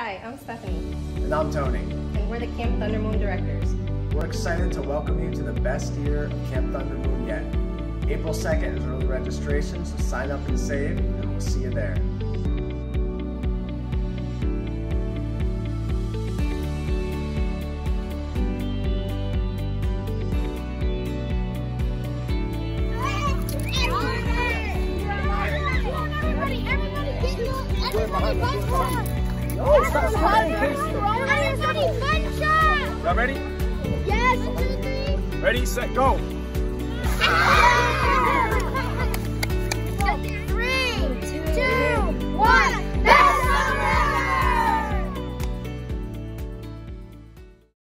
Hi, I'm Stephanie. And I'm Tony. And we're the Camp Thundermoon directors. We're excited to welcome you to the best year of Camp Thundermoon yet. April 2nd is early registration, so sign up and save, and we'll see you there. Everybody, everybody, everybody, everybody, everybody, everybody, everybody Y'all ready? Yes. Ready, set, go.